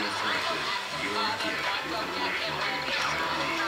your friend, your gift is a lifeline.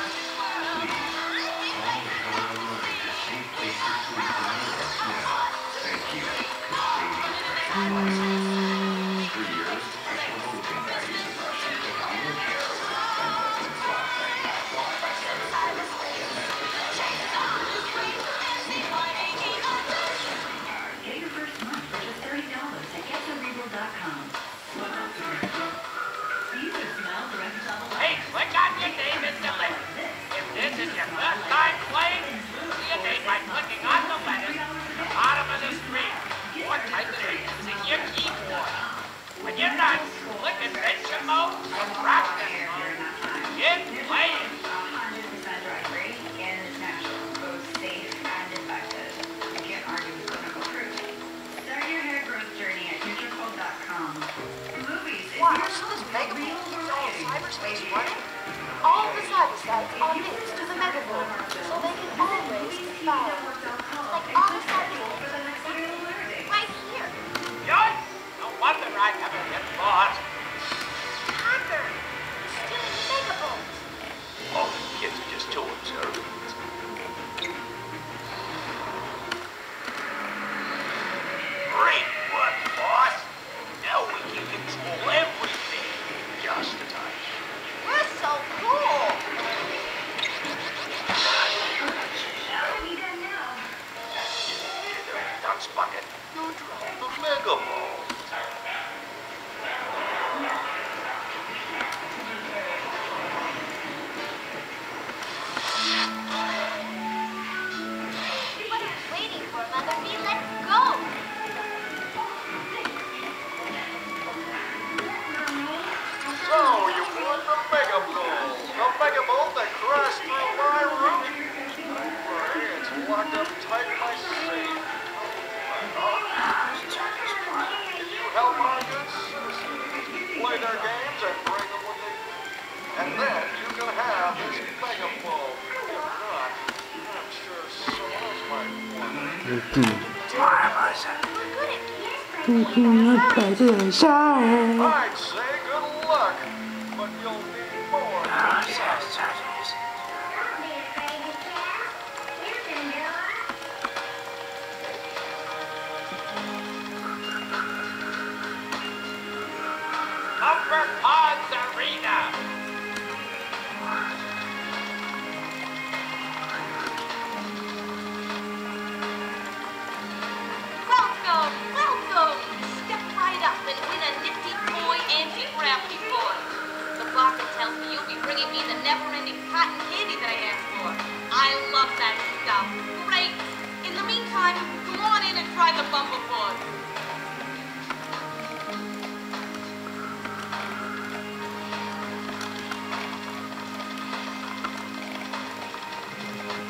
Why was. Diane for. I love that stuff. Great. In the meantime, go on in and try the bumper board.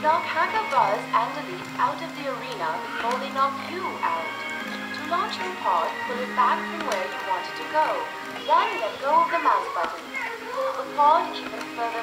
Knock Kaka Buzz and Delete out of the arena before they knock you out. To launch your pod, pull it back from where you want it to go. Then let go of the mouse button. Pull the pod even further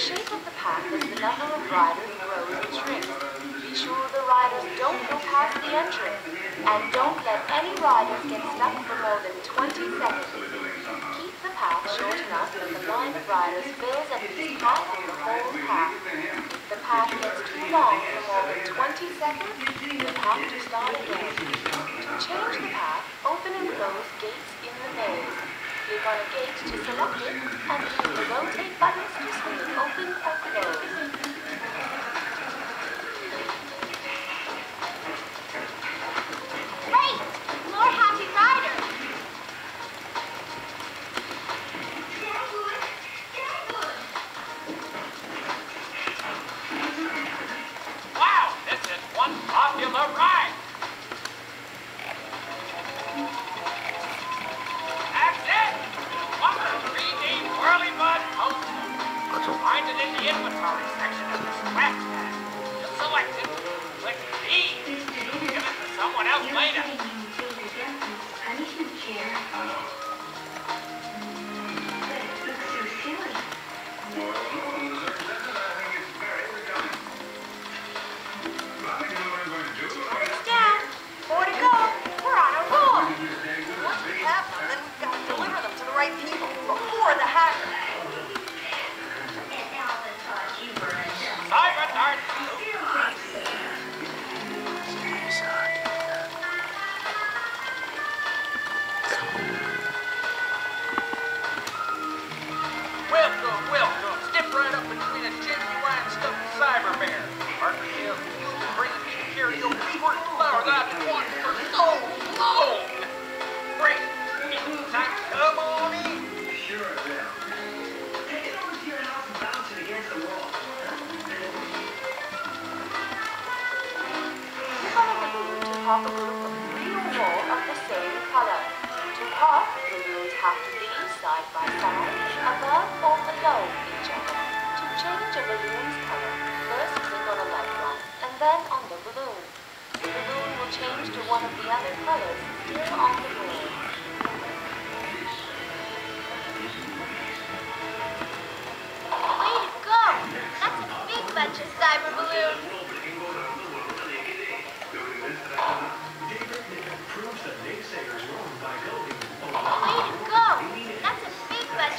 shape of the pack is the number of riders, rows, and trips. Be sure the riders don't go past the entrance, and don't let any riders get stuck for more than 20 seconds. Keep the path short enough that the line of riders fills at least half of the whole pack. If the path gets too long for more than 20 seconds, You have to start again. To change the path, open and close gates in the maze click on a gate to select it and hit the rotate button to swing it open or close. have to be side by side, above or below each other. To change a balloon's color, first click on a light one, and then on the balloon. The balloon will change to one of the other colors still on the balloon. Way to go! That's a big bunch of cyber balloons! naysayers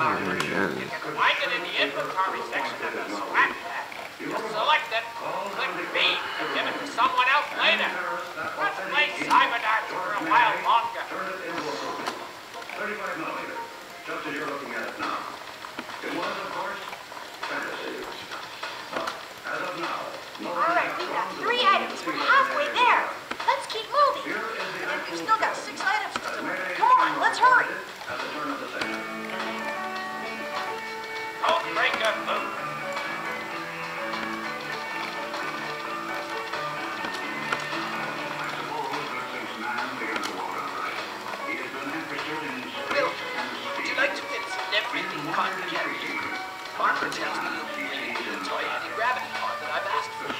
Minded in the inventory section of the swag pack. Just select it, click B, and give it to someone else later. Let's play Cyberdart for a while longer. Mark pretends to that I've asked for.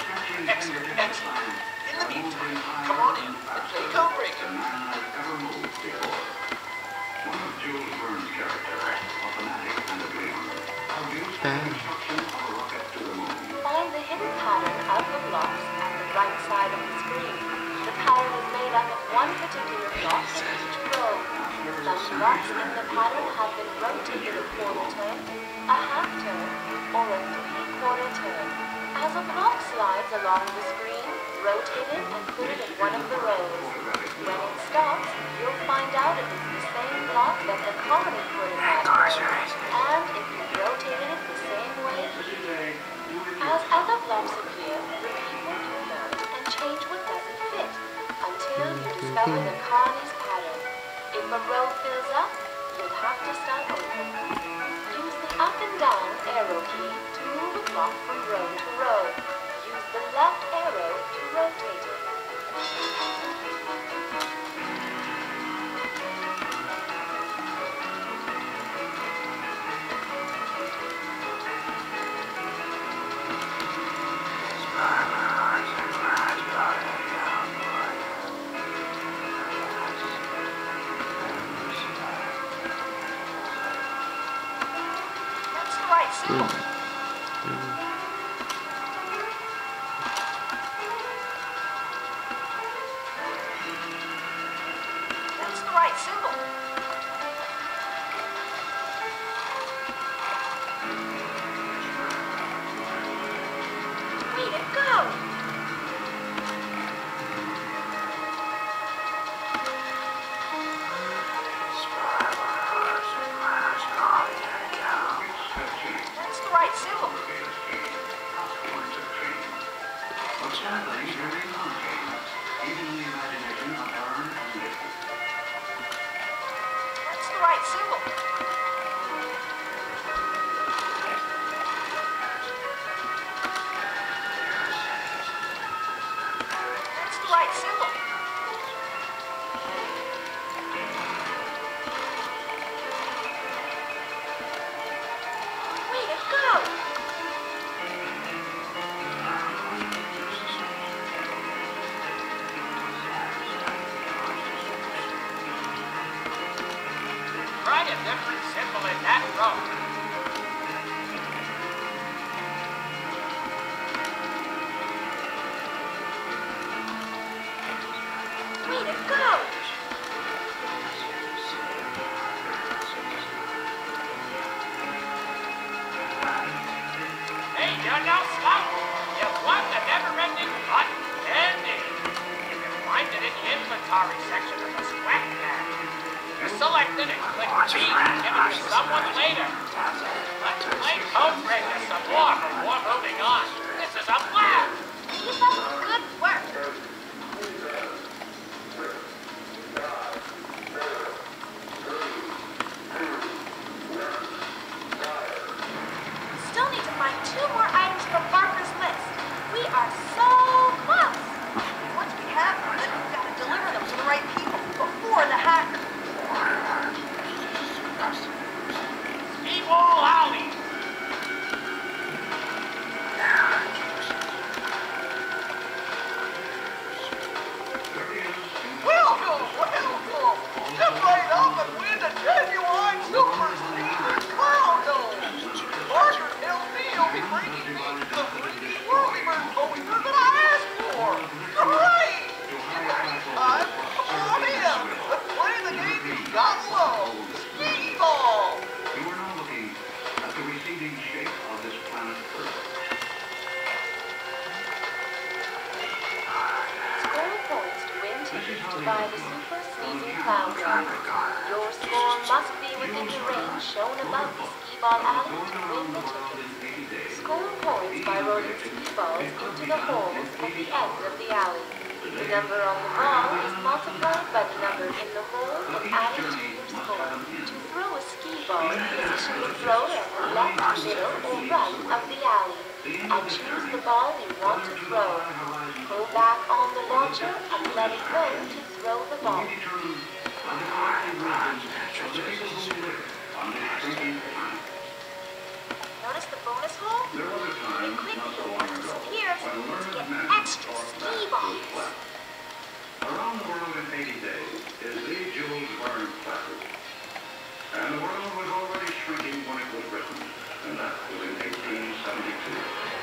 Excellent, excellent. In the meantime, come on in and play One of Jules Verne's the hidden pattern of the blocks the right side of the screen. The pattern is made up of one particular block in each row. Some blocks in the pattern have been rotated a quarter turn a half turn, or a three-quarter turn. As a block slides along the screen, rotate it and put it in one of the rows. When it stops, you'll find out if it's the same block that the colony put in that and if you rotated it the same way here. As other blocks appear, repeat what you learned and change what doesn't fit until you discover the colony's pattern. If a row fills up, you'll have to start over up and down arrow key to move a clock from row to row. Use the left arrow to rotate. goal to throw the ball. Notice the bonus hole? You click the bonus here to get extra ski balls. Around the World in 80 Days is the Jules Verne classic. And the world was already shrinking when it was written, and that was in 1872.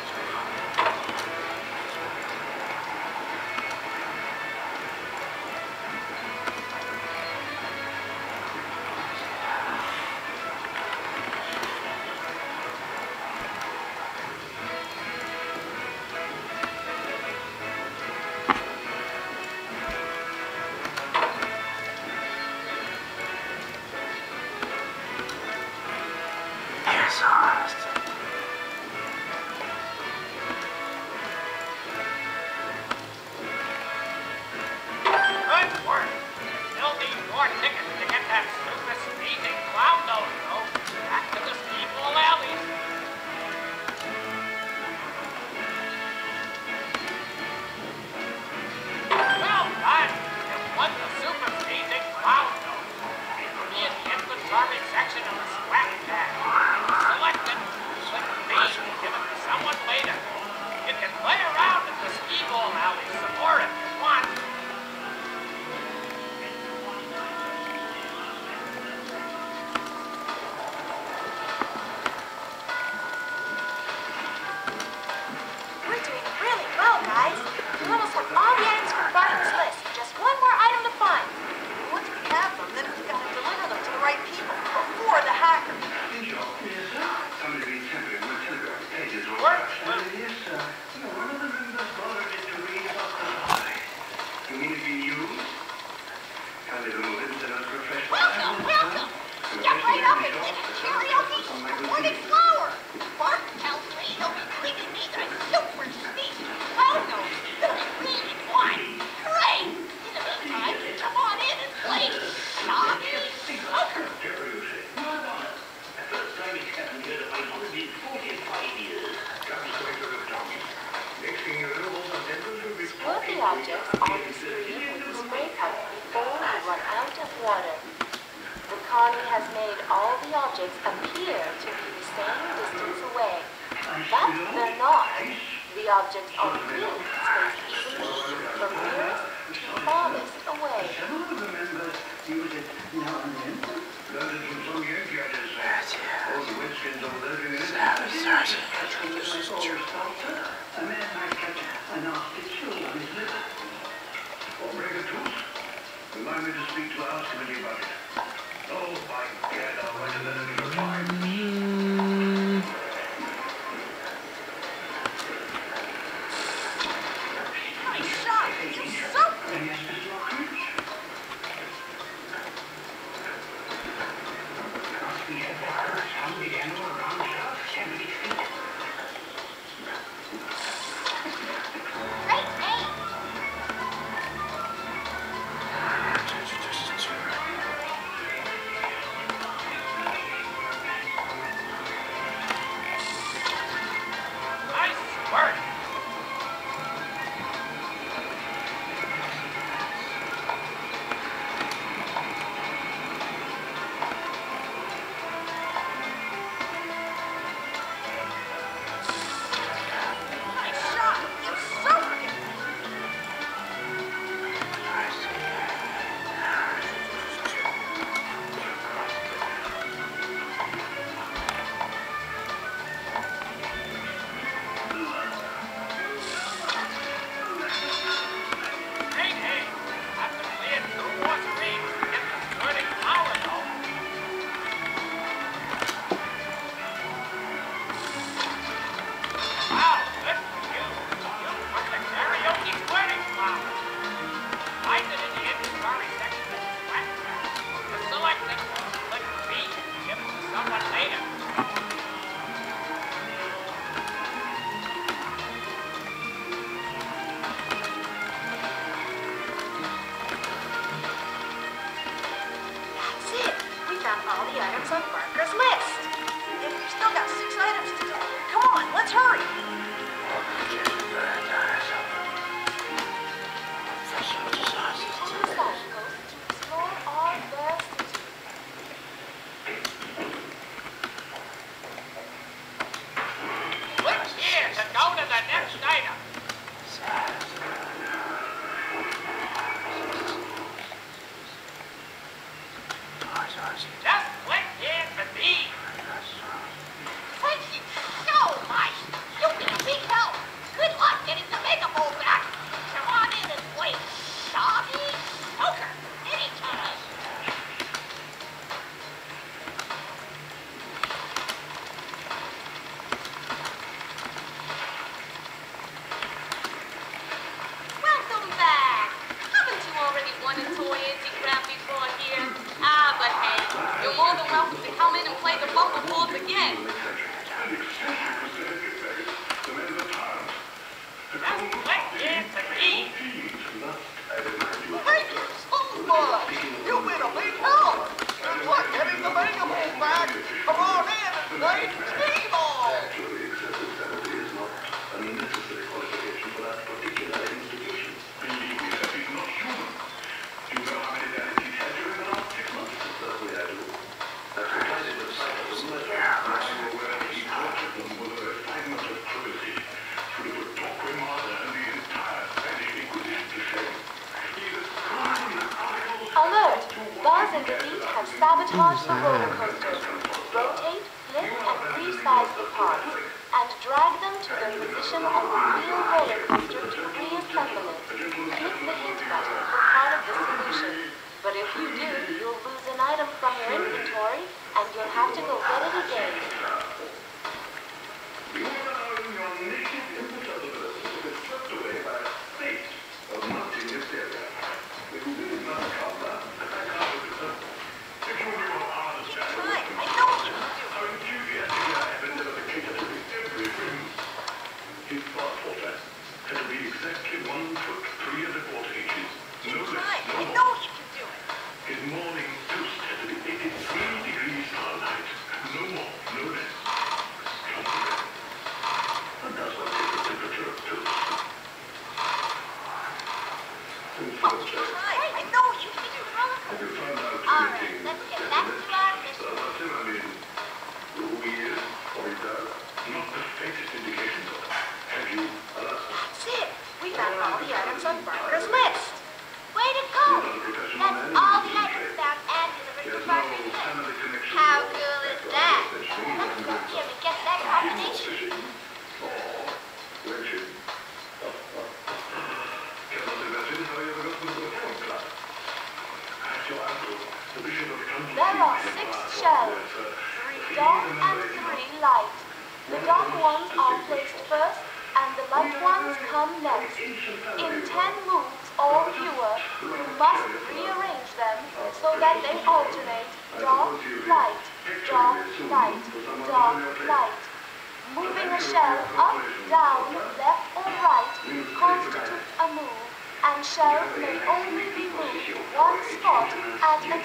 Thank you. objects on the screen with the spray before you run out of water. The Connie has made all the objects appear to be the same distance away, but they're not. The objects on the green space evenly from nearest to farthest away. Sarah, Sarah, Enough is isn't it? Operator Tooth, remind me to speak to our committee about it. Oh, my God, I'll write a letter. on. Let's hurry.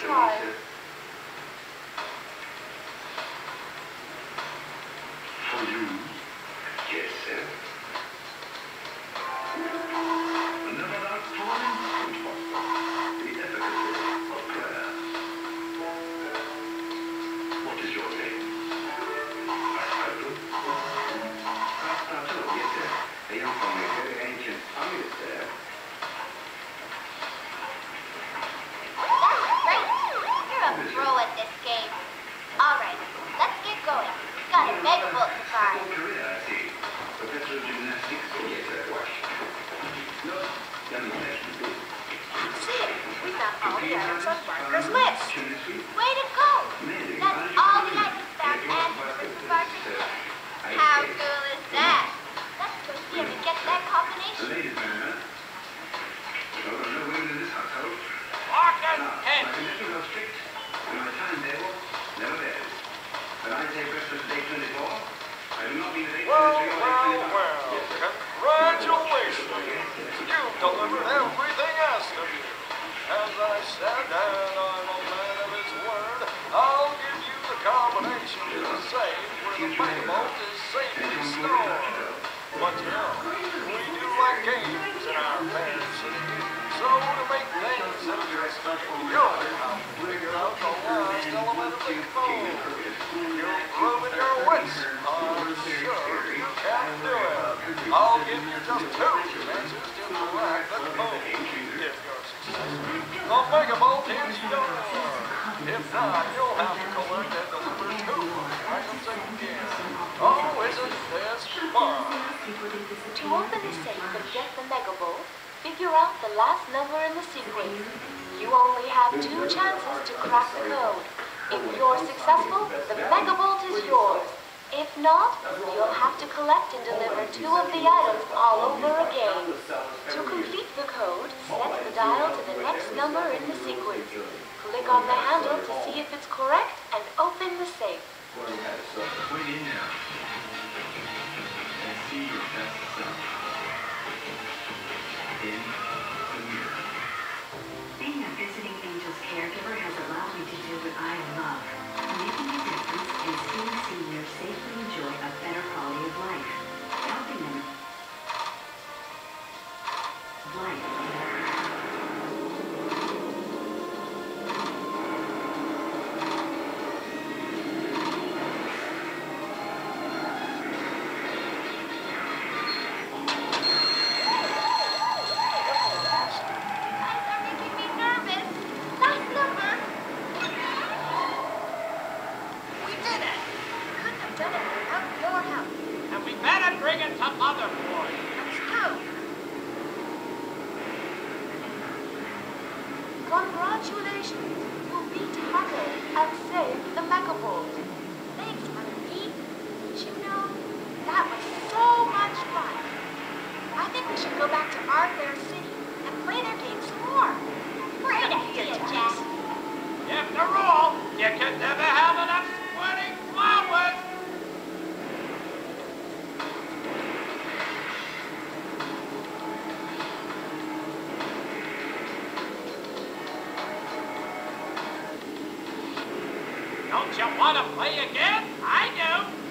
At said, and I'm a man of his word, I'll give you the combination to the safe where the Megabolt is safely stored. But you know, we do like games in our fantasy. So to make things interesting, you'll have to figure out the last element of the code. You've proven your wits. I'm sure you can do it. I'll give you just two chances to crack the code. The Megabolt is yours. If not, you'll have to collect and deliver two items again. Oh, isn't this fun? To open the safe and get the Megabolt, figure out the last number in the sequence. You only have two chances to crack the code. If you're successful, the Megabolt is yours. If not, you'll have to collect and deliver two of the items all over again. To complete the code, set the dial to the next number in the sequence. Click on the handle to see if it's correct and open the safe. Don't you want to play again? I do.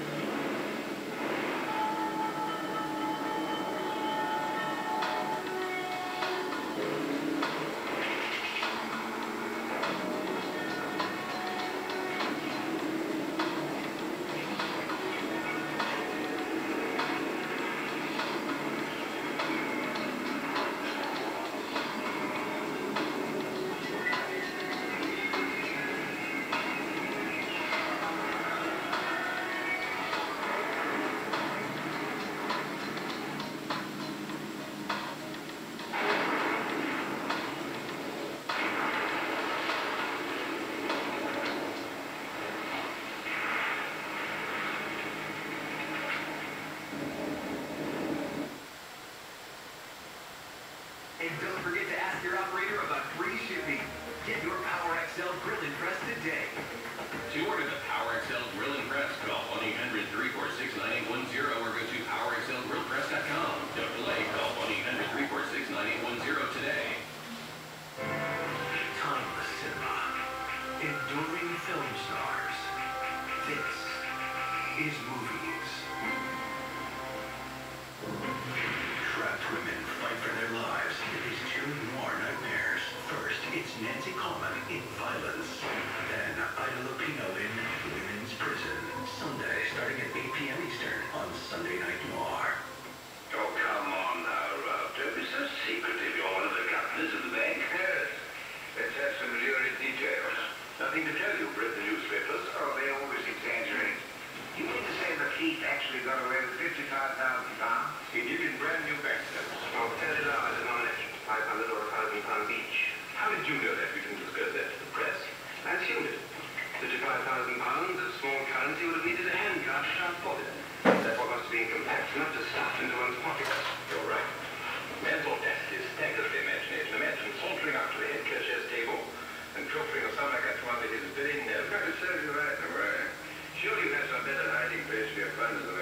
friends of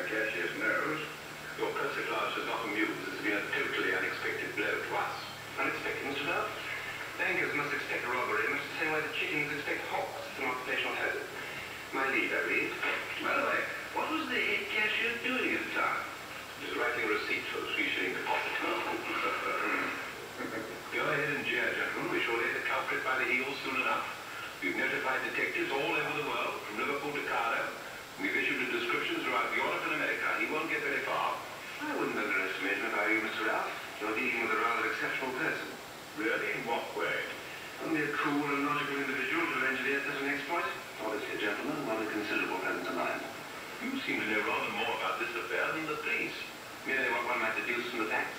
individual to have engineered such an exploit. Obviously a gentleman, one of considerable presence of mind. You seem to know rather more about this affair than the police. Merely what one might deduce from the facts.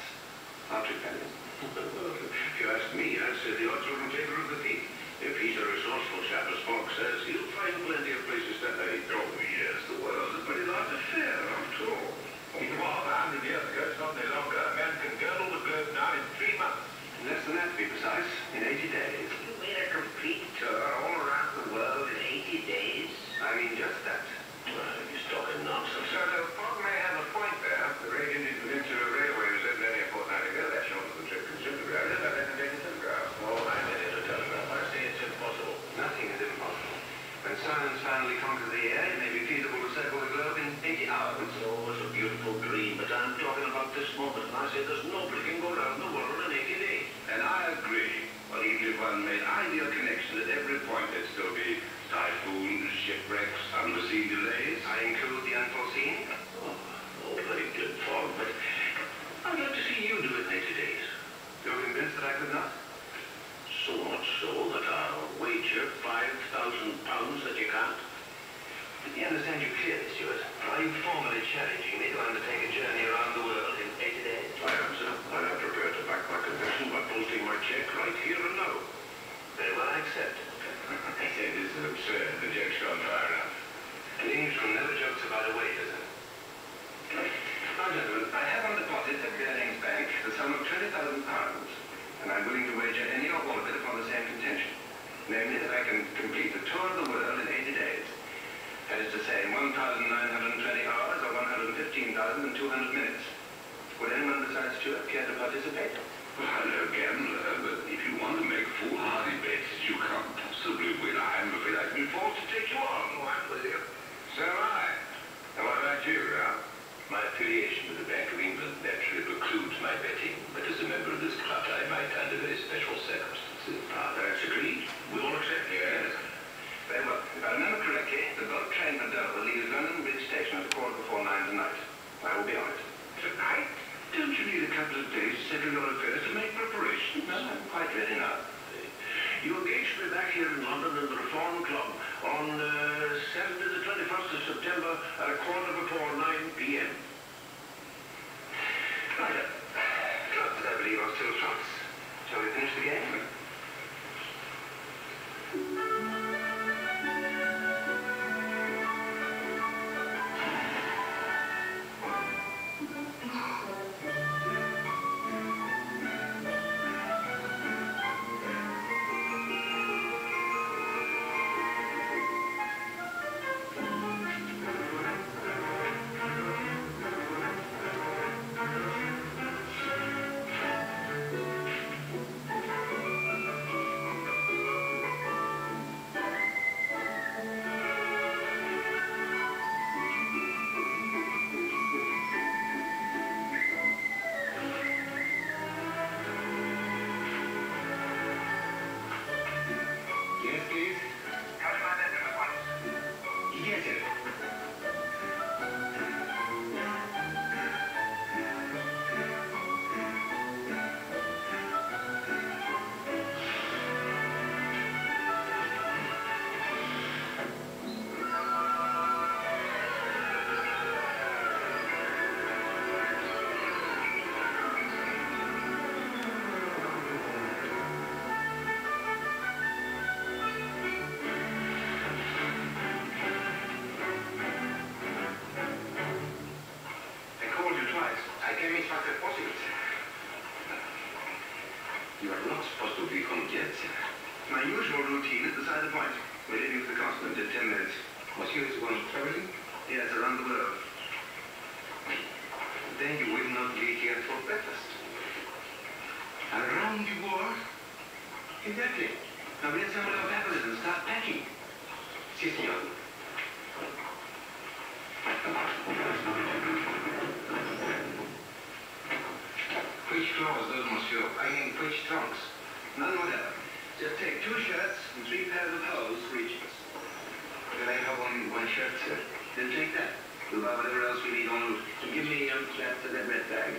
Archie Penny. if you ask me, I'd say the odds are in favor of the thief. If he's a resourceful chap, as Fogg says, he'll find plenty of places to hide. Oh, yes, the world's a pretty large affair, after all. He's more than in the outskirts, not any longer. A man can girdle the globe now in three months. Less than that, to be precise. In 80 days. You made a complete tour about this moment, and I say there's nobody can go around the world in 80 days. And I agree. But even if one made ideal connections at every point, there'd still be typhoons, shipwrecks, unforeseen delays. I include the unforeseen. Oh, oh very good, Fogg, but I'd like to see you do it in 80 days. You're convinced that I could not? So much so that I'll wager 5,000 pounds that you can't. Let me understand you clearly, Stuart. Are you formally challenging me to undertake a journey around the world in 80 days? I am, sir. I am prepared to back my confession by posting my check right here and now. Very well, I accept. this is absurd. The joke's gone far enough. An Englishman never jokes about a waiter, sir. Now, gentlemen, I have on deposit at Baring's Bank the sum of £20,000, and I'm willing to wager any or all of it upon the same contention. Namely, that I can complete the tour of the world in 80 days. That is to say, 1,920 hours or 115,200 minutes. Would anyone besides Stuart care to participate? Well, I'm no gambler, but if you want to make foolhardy bets you can't possibly win, I'm afraid I've been forced to take you on. Oh, I'm with you. So am I. And what about you, Ralph? My affiliation with the Bank of England naturally precludes my betting, but as a member of this club, I might, under very special circumstances. Ah, that's agreed. We all accept Yes. Very well. If I remember correctly, the boat train for Dover leaves London Bridge Station at a quarter before nine tonight. I will be on it. Tonight? Don't you need a couple of days to settle your affairs and make preparations? No, I'm quite ready now. You engaged me back here in London in the Reform Club on uh, Saturday the 21st of September at a quarter before 9 p.m. Right. That I believe I'll still shots. Shall we finish the game? My usual routine is beside the point. We're leaving for continent in ten minutes. Monsieur is going traveling? Yes, around the world. Then you will not be here for breakfast. Around the world? Exactly. Now we assemble our packages and start packing. Si, senor. Which floors, those, monsieur? I mean, which trunks? None whatever. Just take two shirts and three pairs of hose for each of us. Can I have only one shirt, sir? Then take that. We'll have whatever else we need on route. Give me a um, that, that red bag.